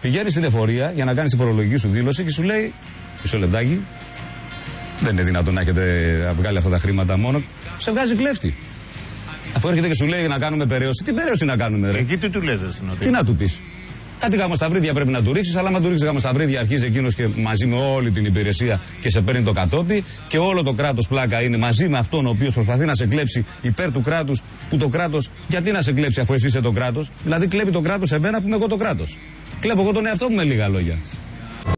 Πηγαίνεις στην εφορία για να κάνεις τη φορολογική σου δήλωση και σου λέει, μισό λεπτάκι, δεν είναι δυνατόν να έχετε βγάλει αυτά τα χρήματα μόνο. Σε βγάζει κλέφτη. Αφού έρχεται και σου λέει να κάνουμε περαίωση, τι περαίωση να κάνουμε, ρε; Εκεί τι του λες, εσύ, Τι να του πεις. Κάτι γαμοσταυρίδια πρέπει να του ρίξεις, αλλά άμα του ρίξεις γαμοσταυρίδια, αρχίζει εκείνος και μαζί με όλη την υπηρεσία και σε παίρνει το κατόπι και όλο το κράτος πλάκα είναι μαζί με αυτόν ο οποίος προσπαθεί να σε κλέψει υπέρ του κράτους, που το κράτος, γιατί να σε κλέψει αφού εσύ είσαι το κράτος, δηλαδή κλέβει το κράτος σε μένα που είμαι εγώ το κράτος. Κλέβω εγώ τον εαυτό μου με λίγα λόγια.